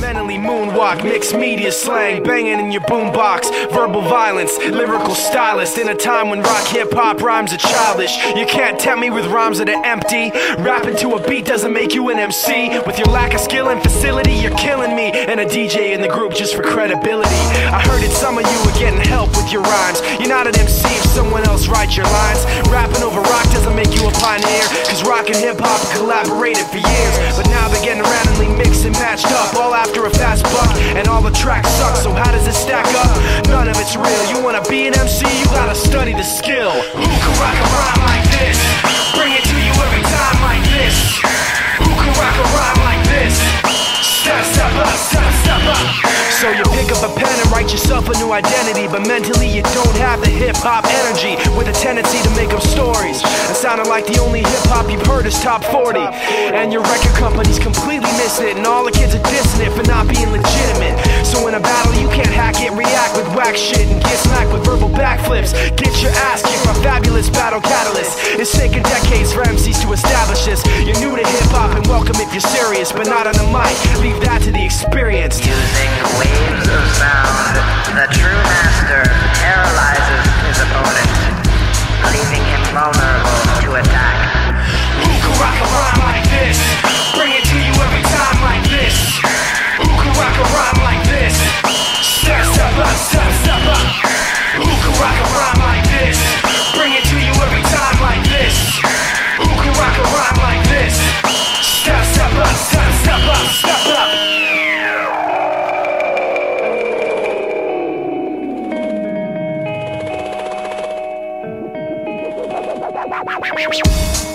mentally moonwalk, mixed media slang, banging in your boombox, verbal violence, lyrical stylist. In a time when rock hip hop rhymes are childish, you can't tempt me with rhymes that are empty. Rapping to a beat doesn't make you an MC. With your lack of skill and facility, you're killing me. And a DJ in the group just for credibility. I heard it, some of you are getting help with your rhymes. You're not an MC if someone else writes your lines. Rapping over rock doesn't make you a pioneer, and hip hop collaborated for years. But now they're getting randomly mixed and matched up, all after a fast buck. And all the tracks suck, so how does it stack up? None of it's real. You wanna be an MC, you gotta study the skill. Who can rock a and yourself a new identity, but mentally you don't have the hip hop energy with a tendency to make up stories. It sounded like the only hip hop you've heard is top 40, and your record company's completely missing it, and all the kids are dissing it for not being legitimate. So in a battle you can't hack it, react with whack shit, and get smacked with verbal backflips. Get your ass kicked by fabulous battle catalyst. It's taken decades for MCs to establish this. You're new to hip hop and welcome if you're serious, but not on the mic. Leave that to the experienced. rock a rhyme like this? Bring it to you every time like this. Who can rock a rhyme like this? Step, step up, step, step up, step up. We'll be right back.